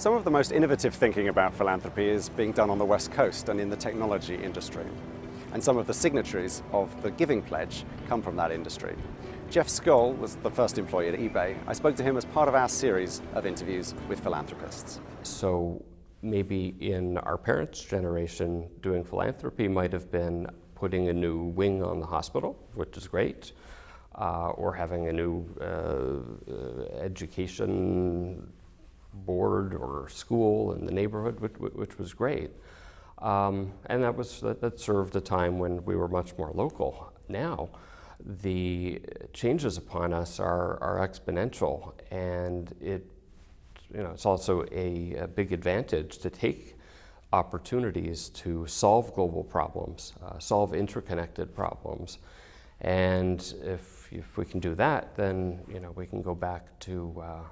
Some of the most innovative thinking about philanthropy is being done on the West Coast and in the technology industry. And some of the signatories of the Giving Pledge come from that industry. Jeff Skoll was the first employee at eBay. I spoke to him as part of our series of interviews with philanthropists. So maybe in our parents' generation, doing philanthropy might have been putting a new wing on the hospital, which is great, uh, or having a new uh, uh, education board or school in the neighborhood, which, which was great. Um, and that was that, that, served a time when we were much more local. Now, the changes upon us are, are exponential, and it you know it's also a, a big advantage to take opportunities to solve global problems, uh, solve interconnected problems, and if if we can do that, then you know we can go back to uh,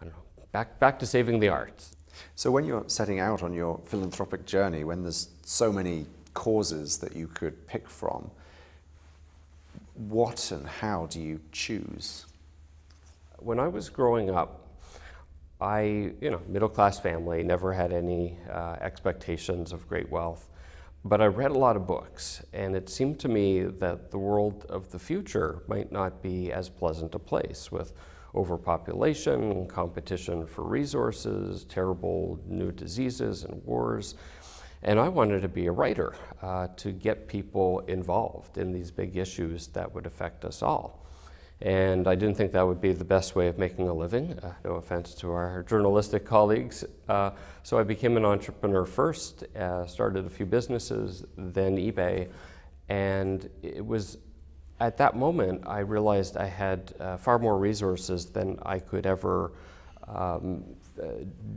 I don't know back back to saving the arts. So when you're setting out on your philanthropic journey, when there's so many causes that you could pick from, what and how do you choose? When I was growing up, I, you know, middle class family, never had any uh, expectations of great wealth. But I read a lot of books, and it seemed to me that the world of the future might not be as pleasant a place with overpopulation, competition for resources, terrible new diseases and wars. And I wanted to be a writer uh, to get people involved in these big issues that would affect us all. And I didn't think that would be the best way of making a living, uh, no offense to our journalistic colleagues. Uh, so I became an entrepreneur first, uh, started a few businesses, then eBay. And it was at that moment I realized I had uh, far more resources than I could ever um, uh,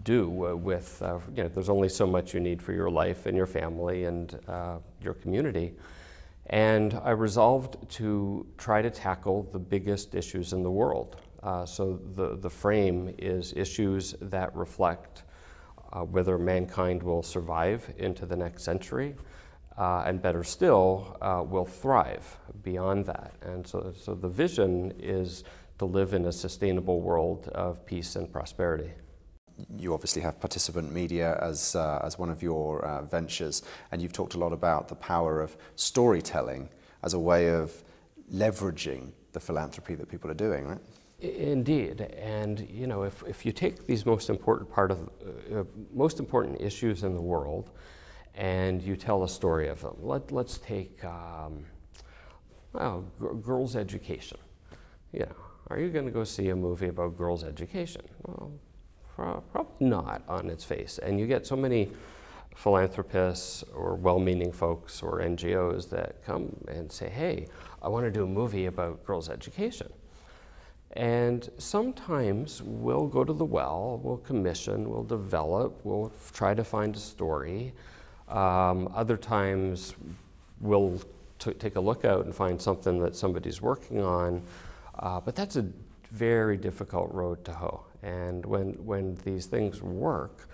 do with, uh, you know, there's only so much you need for your life and your family and your community. And I resolved to try to tackle the biggest issues in the world. Uh, so the, the frame is issues that reflect uh, whether mankind will survive into the next century, uh, and better still, uh, will thrive beyond that. And so, so the vision is to live in a sustainable world of peace and prosperity you obviously have participant media as, uh, as one of your uh, ventures, and you've talked a lot about the power of storytelling as a way of leveraging the philanthropy that people are doing, right? Indeed, and you know, if, if you take these most important part of uh, most important issues in the world, and you tell a story of them. Let, let's take um, well, girls' education. You know, are you going to go see a movie about girls' education? Well, Probably not on its face. And you get so many philanthropists or well-meaning folks or NGOs that come and say, hey, I want to do a movie about girls' education. And sometimes we'll go to the well, we'll commission, we'll develop, we'll try to find a story. Um, other times we'll take a look out and find something that somebody's working on. Uh, but that's a very difficult road to hoe. And when, when these things work,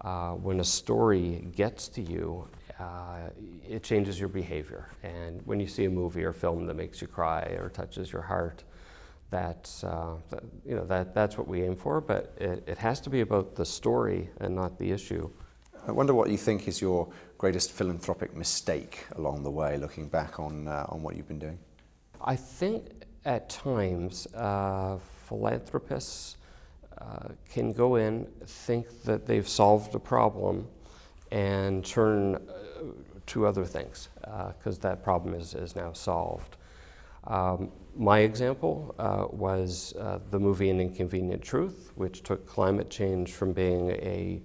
uh, when a story gets to you, uh, it changes your behavior. And when you see a movie or film that makes you cry or touches your heart, that's, uh, that, you know, that, that's what we aim for, but it, it has to be about the story and not the issue. I wonder what you think is your greatest philanthropic mistake along the way, looking back on, uh, on what you've been doing? I think at times uh, philanthropists uh, can go in, think that they've solved a problem, and turn uh, to other things because uh, that problem is, is now solved. Um, my example uh, was uh, the movie An Inconvenient Truth, which took climate change from being a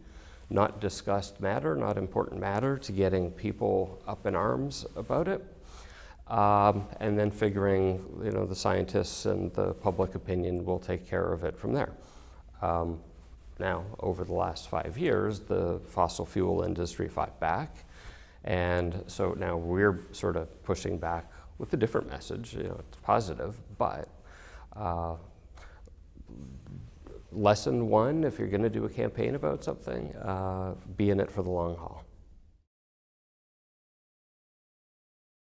not discussed matter, not important matter, to getting people up in arms about it. Um, and then figuring, you know, the scientists and the public opinion will take care of it from there. Um, now, over the last five years, the fossil fuel industry fought back, and so now we're sort of pushing back with a different message. You know, it's positive, but uh, lesson one: if you're going to do a campaign about something, uh, be in it for the long haul.